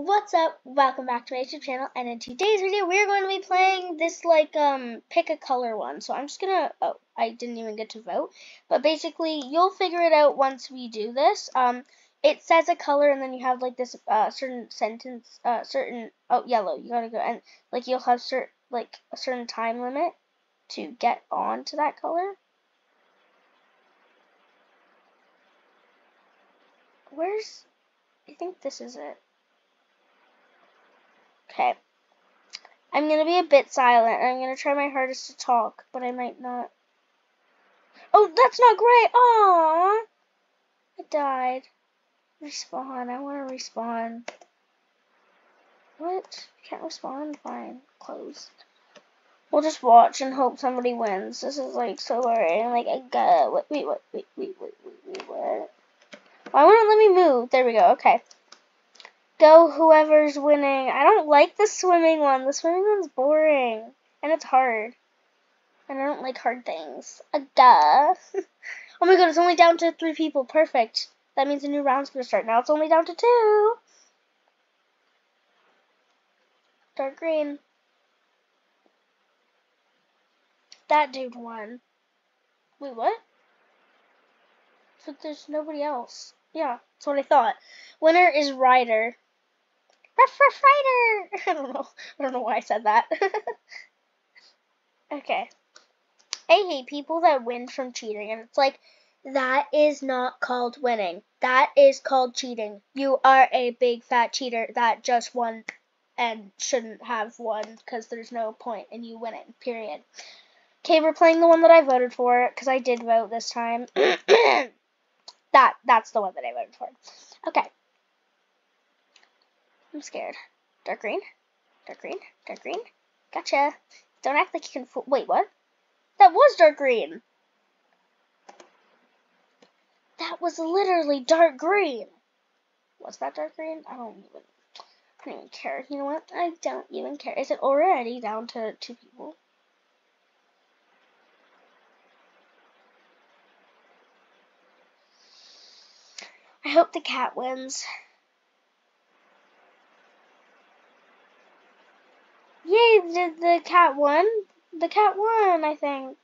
What's up? Welcome back to my YouTube channel and in today's video we're going to be playing this like um pick a color one. So I'm just gonna oh I didn't even get to vote. But basically you'll figure it out once we do this. Um it says a color and then you have like this uh certain sentence uh certain oh yellow you gotta go and like you'll have certain like a certain time limit to get on to that color. Where's I think this is it. Okay. I'm going to be a bit silent. I'm going to try my hardest to talk, but I might not. Oh, that's not great. Aww. I died. Respawn. I want to respawn. What? Can't respawn? Fine. Closed. We'll just watch and hope somebody wins. This is like so boring. Like I got wait wait wait wait wait wait wait? Why won't it let me move? There we go. Okay go whoever's winning. I don't like the swimming one. The swimming one's boring. And it's hard. And I don't like hard things. A duh. oh my god, it's only down to three people. Perfect. That means a new round's gonna start. Now it's only down to two. Dark green. That dude won. Wait, what? But there's nobody else. Yeah, that's what I thought. Winner is Ryder. Ryder! I don't know. I don't know why I said that. okay. I hate people that win from cheating, and it's like, that is not called winning. That is called cheating. You are a big fat cheater that just won and shouldn't have won because there's no point in you winning, period. Okay, we're playing the one that I voted for because I did vote this time. that that's the one that I voted for. Okay. I'm scared. Dark green? Dark green? Dark green? Gotcha. Don't act like you can Wait, what? That was dark green! That was literally dark green! Was that dark green? I don't even... I don't even care. You know what? I don't even care. Is it already down to two people? I hope the cat wins. Yay, the, the cat won. The cat won, I think.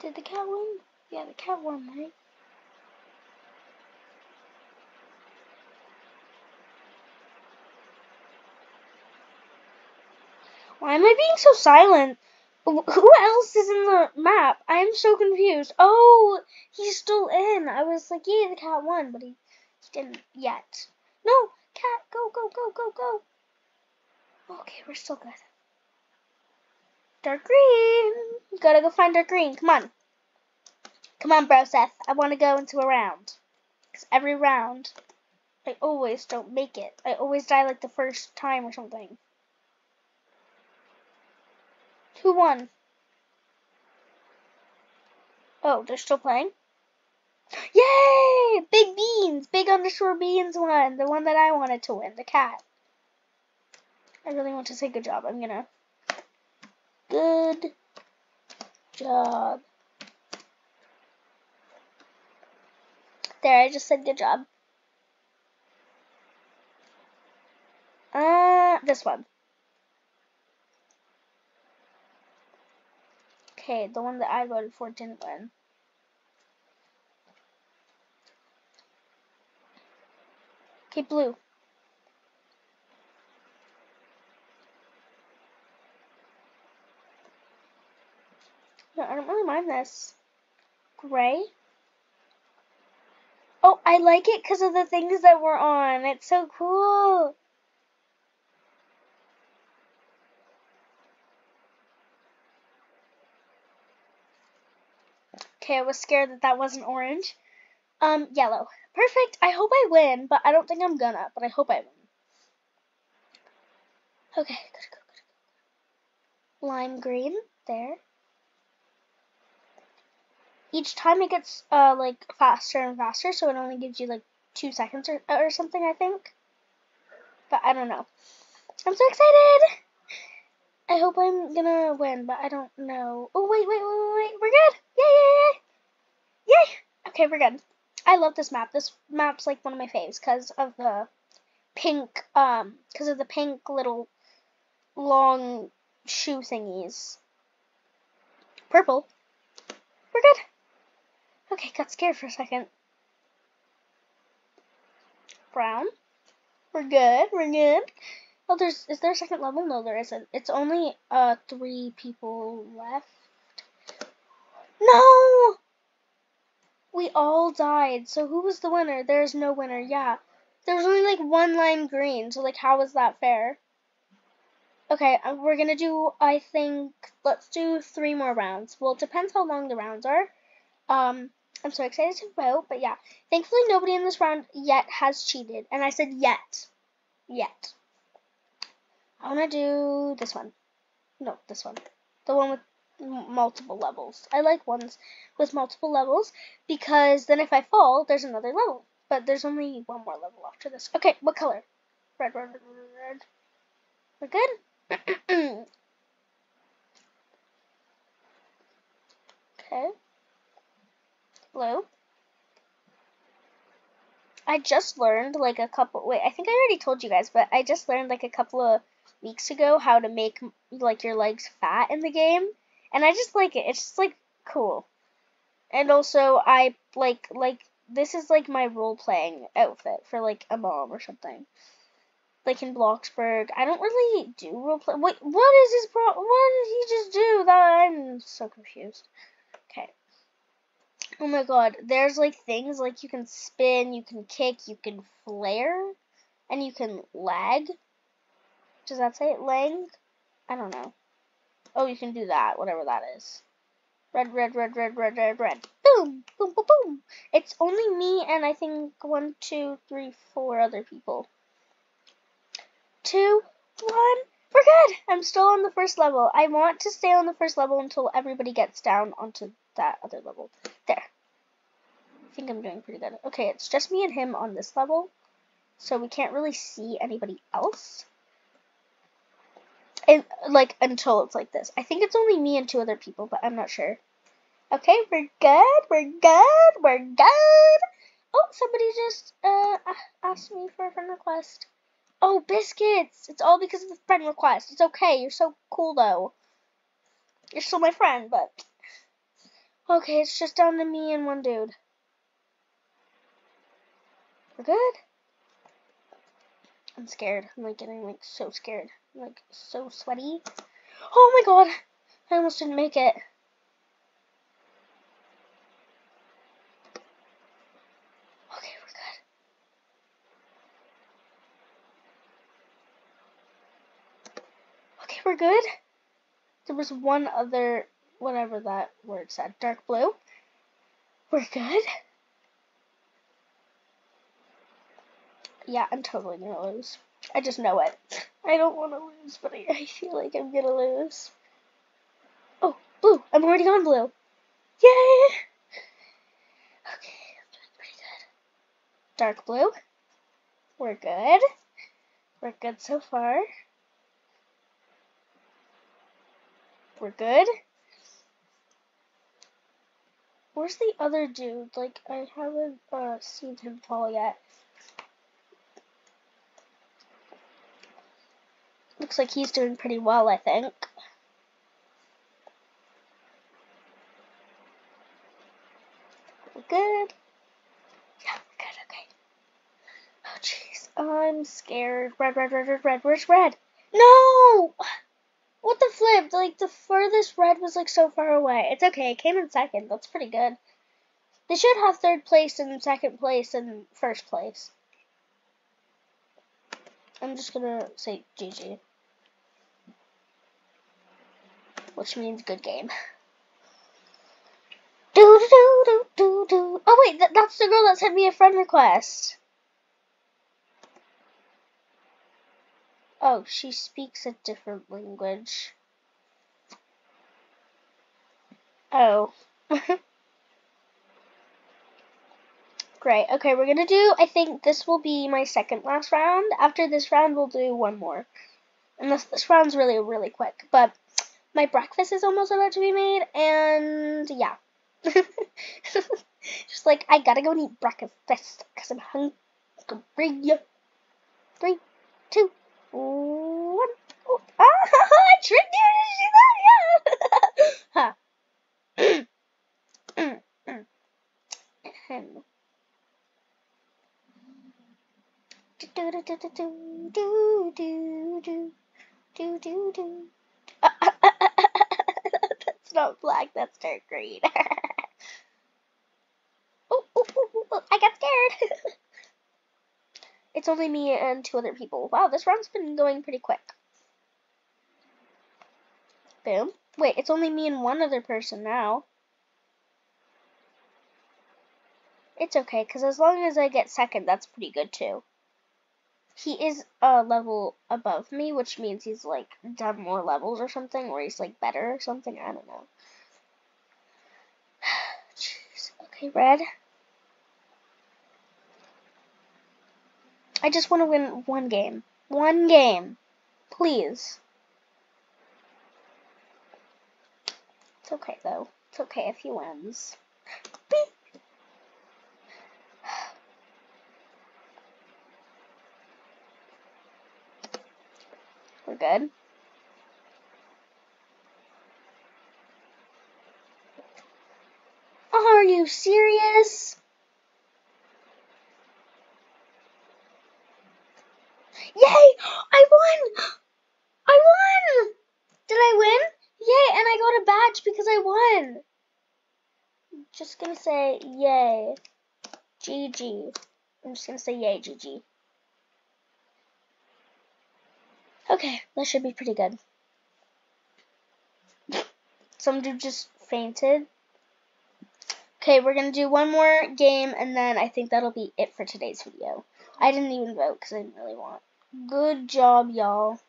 Did the cat win? Yeah, the cat won, right? Why am I being so silent? Who else is in the map? I am so confused. Oh, he's still in. I was like, yeah, the cat won, but he, he didn't yet. No, cat, go, go, go, go, go. Okay, we're still good. Dark green. Gotta go find dark green. Come on. Come on, bro, Seth. I want to go into a round. Because every round, I always don't make it. I always die like the first time or something. Who won? Oh, they're still playing? Yay! Big Beans! Big underscore Beans won. The one that I wanted to win. The cat. I really want to say good job. I'm gonna. Good job. There, I just said good job. Uh, this one. Okay, the one that I voted for didn't win. Blue. No, I don't really mind this. Gray. Oh, I like it because of the things that we're on. It's so cool. Okay, I was scared that that wasn't orange. Um, yellow. Perfect. I hope I win, but I don't think I'm gonna, but I hope I win. Okay, gotta go, gotta go. Lime green, there. Each time it gets, uh, like, faster and faster, so it only gives you, like, two seconds or, or something, I think. But I don't know. I'm so excited! I hope I'm gonna win, but I don't know. Oh, wait, wait, wait, wait, wait. We're good! Yay, yay, yay! Yay! Okay, we're good. I love this map. This map's like one of my faves because of the pink, um, because of the pink little long shoe thingies. Purple. We're good. Okay, got scared for a second. Brown. We're good. We're good. Oh, there's is there a second level? No, there isn't. It's only uh three people left. No. We all died. So who was the winner? There's no winner. Yeah. There was only like one line green. So like how is that fair? Okay, uh, we're gonna do, I think, let's do three more rounds. Well, it depends how long the rounds are. Um, I'm so excited to vote, but yeah. Thankfully, nobody in this round yet has cheated. And I said yet. Yet. I want to do this one. No, this one. The one with multiple levels. I like ones with multiple levels because then if I fall, there's another level. But there's only one more level after this. Okay, what color? Red, red, red, red. We're good? okay. Blue. I just learned like a couple wait, I think I already told you guys, but I just learned like a couple of weeks ago how to make like your legs fat in the game. And I just like it. It's just like cool. And also I like like this is like my role playing outfit for like a mom or something like in Bloxburg. I don't really do roleplay. Wait, what is his pro? What did he just do? That I'm so confused. Okay. Oh my god, there's like things like you can spin, you can kick, you can flare, and you can lag. Does that say it? Lang? I don't know. Oh, you can do that, whatever that is. Red, red, red, red, red, red, red. Boom, boom, boom, boom. It's only me and I think one, two, three, four other people two, one. We're good. I'm still on the first level. I want to stay on the first level until everybody gets down onto that other level. There. I think I'm doing pretty good. Okay, it's just me and him on this level. So we can't really see anybody else. And, like, until it's like this. I think it's only me and two other people, but I'm not sure. Okay, we're good. We're good. We're good. Oh, somebody just uh, asked me for a friend request. Oh, biscuits! It's all because of the friend request. It's okay. You're so cool, though. You're still my friend, but... Okay, it's just down to me and one dude. We're good? I'm scared. I'm, like, getting, like, so scared. Like, so sweaty. Oh, my God! I almost didn't make it. Okay, we're good. Okay, we're good. There was one other, whatever that word said, dark blue. We're good. Yeah, I'm totally gonna lose. I just know it. I don't want to lose, but I, I feel like I'm gonna lose. Oh, blue. I'm already on blue. Yay! Okay, I'm doing pretty good. Dark blue. We're good. We're good so far. We're good. Where's the other dude? Like, I haven't uh, seen him fall yet. Looks like he's doing pretty well, I think. Good. Yeah, good, okay. Oh, jeez. I'm scared. Red, red, red, red, red. Where's red? No! What the flip? Like the furthest red was like so far away. It's okay. It came in second. That's pretty good. They should have third place and second place and first place. I'm just gonna say GG. Which means good game. Do do do do do. Oh wait, th that's the girl that sent me a friend request. Oh, she speaks a different language. Oh. Great. Okay, we're gonna do, I think this will be my second last round. After this round, we'll do one more. Unless this round's really, really quick. But my breakfast is almost about to be made, and yeah. Just like, I gotta go and eat breakfast because I'm hungry. Three, two, one. Oh, ah, I tricked you. You see that? Yeah. huh. do do do do do do do do do do do. That's not black. That's dark green. Oh, oh, oh, oh, oh, I got scared. it's only me and two other people. Wow, this round's been going pretty quick. Boom. Wait, it's only me and one other person now. It's okay, because as long as I get second, that's pretty good too. He is a level above me, which means he's like done more levels or something, or he's like better or something. I don't know. Jeez. Okay, red. I just want to win one game. One game. Please. It's okay, though. It's okay if he wins. Beep. We're good. Are you serious? Yay! I won! I won! Did I win? Yay! And I got a badge because I won. I'm just gonna say yay. GG. I'm just gonna say yay, GG. Okay, that should be pretty good. Some dude just fainted. Okay, we're going to do one more game, and then I think that'll be it for today's video. I didn't even vote because I didn't really want. Good job, y'all.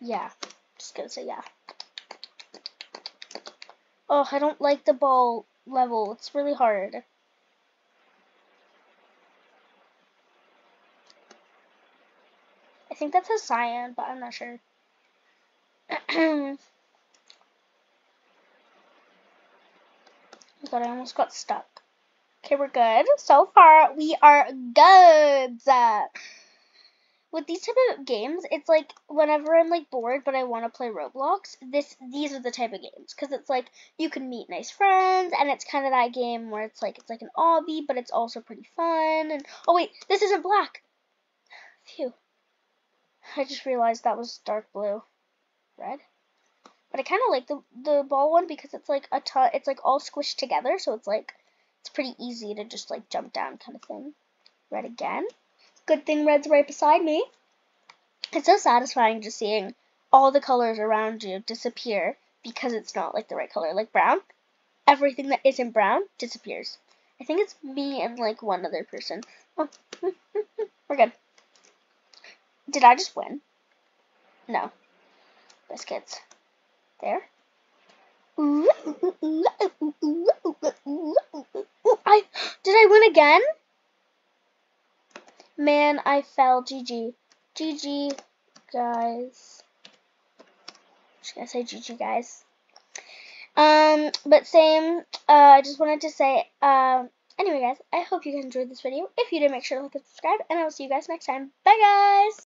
Yeah, just to say yeah. Oh, I don't like the ball level. It's really hard. I think that's a cyan, but I'm not sure. but I almost got stuck. Okay, we're good. So far, we are good. With these type of games, it's like whenever I'm like bored but I want to play Roblox, this these are the type of games because it's like you can meet nice friends and it's kind of that game where it's like it's like an obby but it's also pretty fun and oh wait, this isn't black. Phew. I just realized that was dark blue. Red? But I kind of like the the ball one because it's like a ton, it's like all squished together, so it's like it's pretty easy to just like jump down kind of thing. Red again. Good thing red's right beside me. It's so satisfying just seeing all the colors around you disappear because it's not like the right color. Like brown, everything that isn't brown disappears. I think it's me and like one other person. Oh, we're good. Did I just win? No. Biscuits. There. I did I win again? Man, I fell. GG. GG, guys. Just gonna say GG, guys. Um, but same. Uh, I just wanted to say. Um. Anyway, guys, I hope you guys enjoyed this video. If you did, make sure to like and subscribe, and I will see you guys next time. Bye, guys!